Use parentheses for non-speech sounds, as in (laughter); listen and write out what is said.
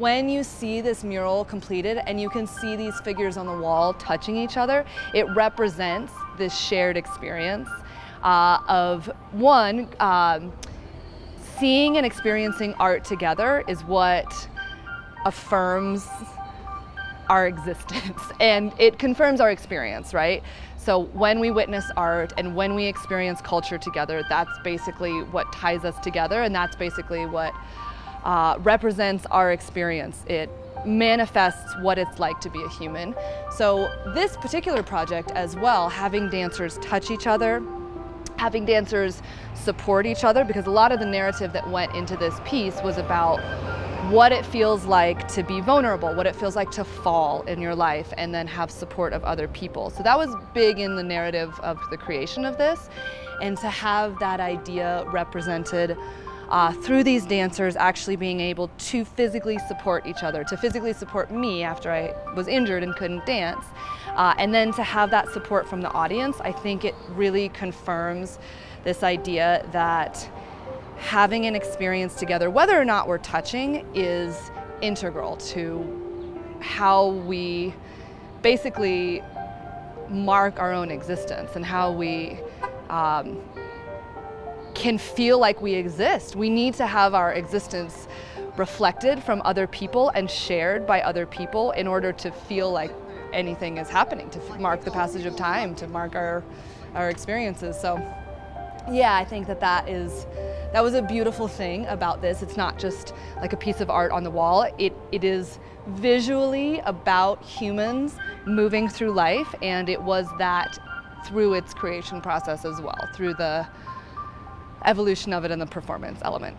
When you see this mural completed and you can see these figures on the wall touching each other, it represents this shared experience uh, of one, um, seeing and experiencing art together is what affirms our existence (laughs) and it confirms our experience, right? So when we witness art and when we experience culture together, that's basically what ties us together and that's basically what uh, represents our experience. It manifests what it's like to be a human. So this particular project as well, having dancers touch each other, having dancers support each other, because a lot of the narrative that went into this piece was about what it feels like to be vulnerable, what it feels like to fall in your life and then have support of other people. So that was big in the narrative of the creation of this and to have that idea represented uh, through these dancers actually being able to physically support each other, to physically support me after I was injured and couldn't dance, uh, and then to have that support from the audience, I think it really confirms this idea that having an experience together, whether or not we're touching, is integral to how we basically mark our own existence and how we um, can feel like we exist. We need to have our existence reflected from other people and shared by other people in order to feel like anything is happening, to mark the passage of time, to mark our, our experiences. So yeah, I think that that is, that was a beautiful thing about this. It's not just like a piece of art on the wall. It, it is visually about humans moving through life and it was that through its creation process as well, through the evolution of it and the performance element.